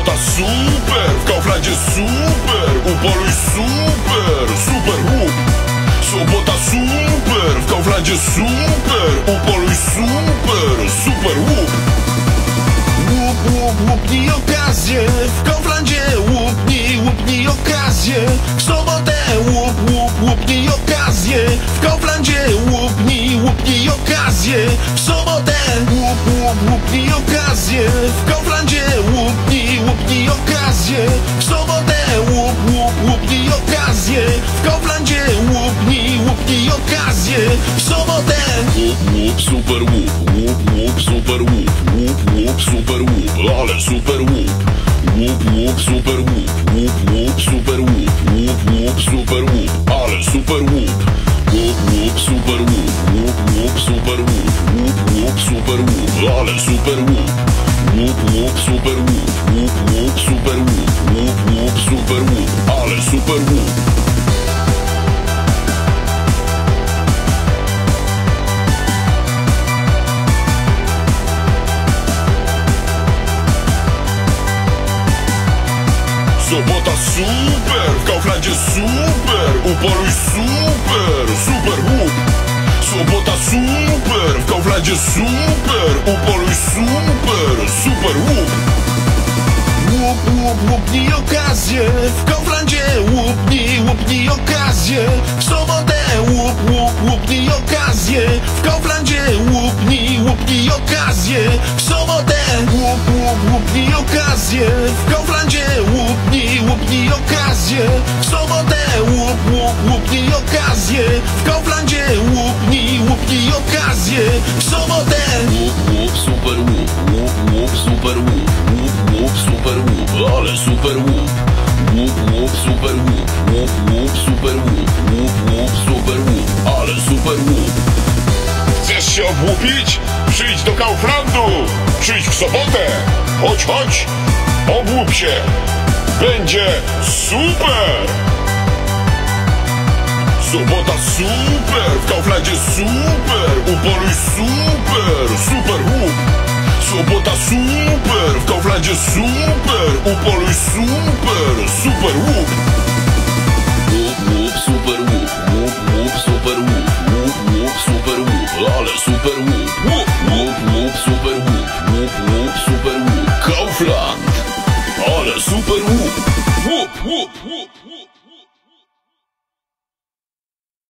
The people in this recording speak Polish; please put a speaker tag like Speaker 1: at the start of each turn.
Speaker 1: Sobota super, w Kauflandzie super, upoluj super, super łup. Sobota super, w Kauflandzie super, upoluj super, super łup.
Speaker 2: Łup, łup, łupnij okazję W Kauflandzie łupnij, łupnij okazję W sobotę łup, łup, łupnij okazję W Kauflandzie łupnij, łupnij okazję W sobotę łup, łup, łupnij okazję W Kauflandzie Łup, łup,
Speaker 1: super łup, łup, łup, super łup, łup, łup, super łup, ale super łup. Łup, łup, super łup, łup, łup, super łup, łup, łup, super łup, ale super łup. Łup, łup, super łup, łup, łup, super łup, łup, łup, super łup, ale super łup. Łup, łup, super łup, łup, łup, super łup, łup, łup, super łup, ale super łup. Sobota super, w Kauflandzie super, upoluj super, super łup. Sobota super, w Kauflandzie super, upoluj super, super łup.
Speaker 2: Łup, łup, łupnij okazję W Kauflandzie łupnij, łupnij okazję W sobotę łup, łup, łupnij okazję W Kauflandzie łupnij, łupnij okazję łup, łupnij okazję W Kauflandzie łupnij, łupnij okazję W sobotę łup, łup, łupnij okazję W Kauflandzie łupnij, łupnij okazję W sobotę
Speaker 1: Łup, łup, super łup, łup, łup, super łup, łup, łup, super łup, ale super łup. Łup, łup, super łup, łup, łup, super łup, łup, łup, super łup, ale super łup. Chcesz się obłupić? Przyjdź do Kauflandu! Przyjdź w sobotę! Chodź, chodź! Obłup się! Będzie super! Sobota super, w Kauflandzie super, upoluj super, super łup. Sobota super, w Kauflandzie super, upoluj super, super Super Whoop. Whoop, whoop, whoop.